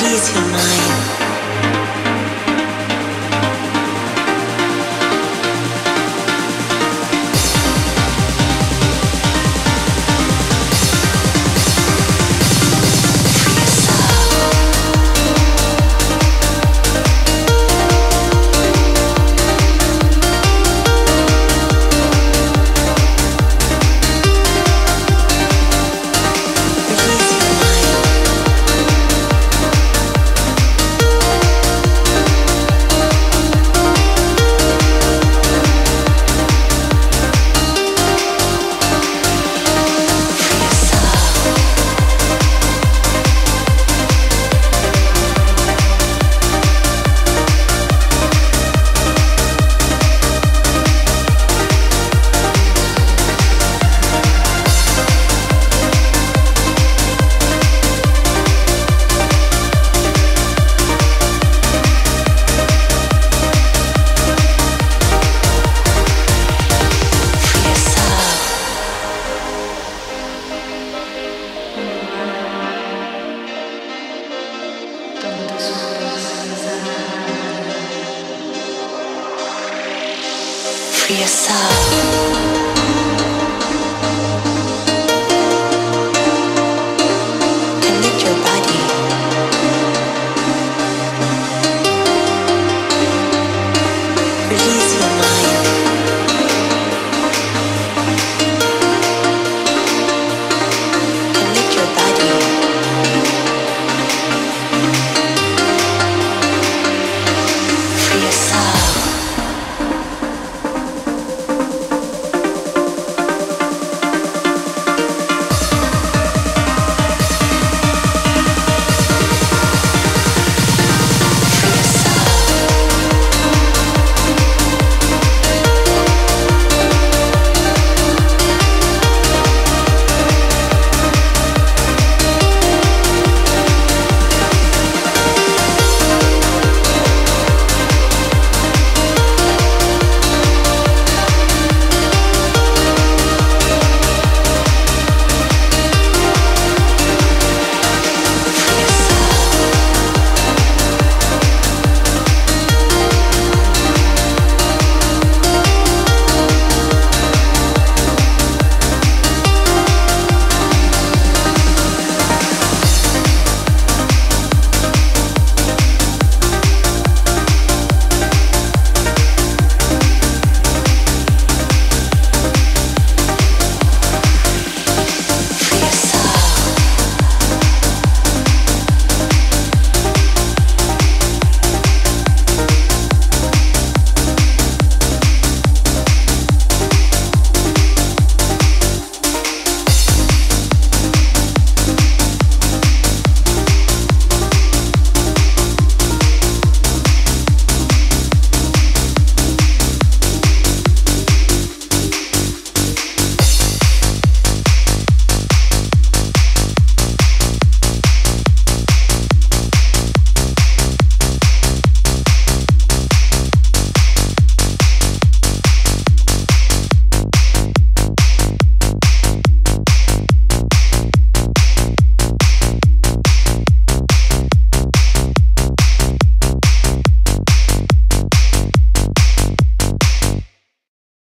Release your mind. for yourself.